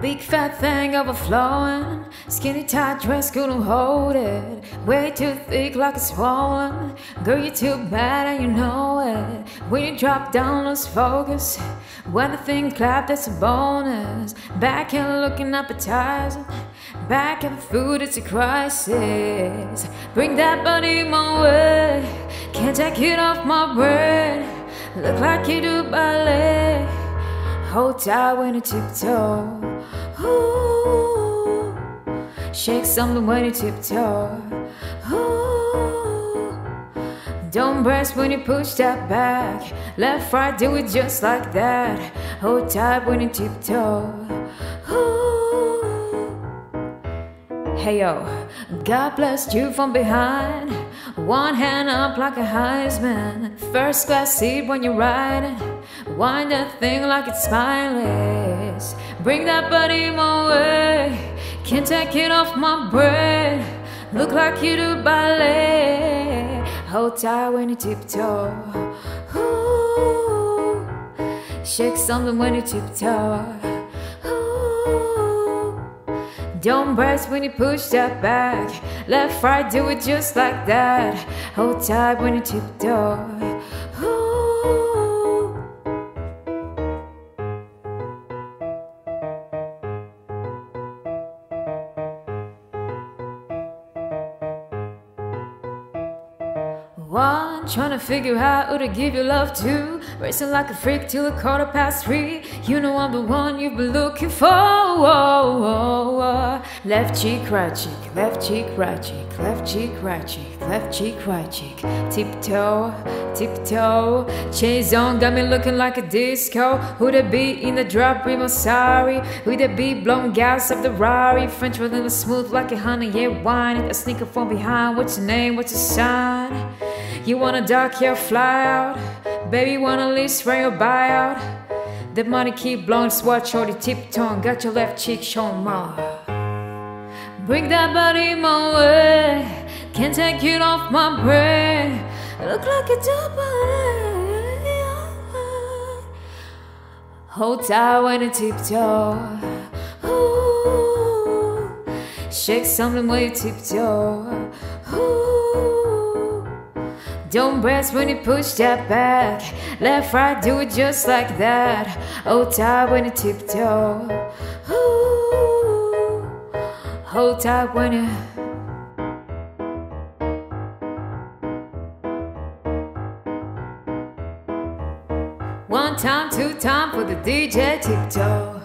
Big fat thing overflowing. Skinny tight dress couldn't hold it. Way too thick like it's swollen. Girl, you're too bad and you know it. When you drop down, lose focus. When the thing clap, that's a bonus. Back and looking appetizing. Back and food, it's a crisis. Bring that body my way. Can't take it off my brain. Look like you do ballet. Hold tight when you tiptoe. Ooh, shake something when you tiptoe. Ooh, don't press when you push that back. Left, right, do it just like that. Hold tight when you tiptoe. Ooh. Hey yo, God bless you from behind. One hand up like a Heisman. First class seat when you're riding. Wind that thing like it's spineless. Bring that body my way. Can't take it off my brain. Look like you do ballet. Hold tight when you tiptoe. Ooh. Shake something when you tiptoe. Ooh. Don't press when you push that back. Left, right, do it just like that. Hold tight when you tiptoe. One, trying to figure out who to give your love to. Racing like a freak till a quarter past three. You know I'm the one you've been looking for. Whoa, whoa. Left cheek, right cheek, left cheek, right cheek, left cheek, right cheek, left cheek, right cheek. Tiptoe, tiptoe. Chains on, got me looking like a disco. Who'd it be in the drop? Remo, sorry. Who'd it be blowing gas of the Rari? French rolling smooth like a honey, yeah, wine. A sneaker from behind. What's your name? What's your sign? You wanna duck your fly out? Baby, wanna lease for your buyout? The money keep blowing, swat shorty tiptoeing, got your left cheek showing more. Bring that body my way, can't take it off my brain. Look like a double. Hold tight when you tiptoe. Ooh, shake something when you tiptoe. Ooh. Don't press when you push that back. Left, right, do it just like that. Hold tight when you tiptoe. Ooh. Hold tight when you. One time, two time for the DJ tiptoe.